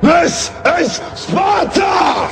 This is Sparta!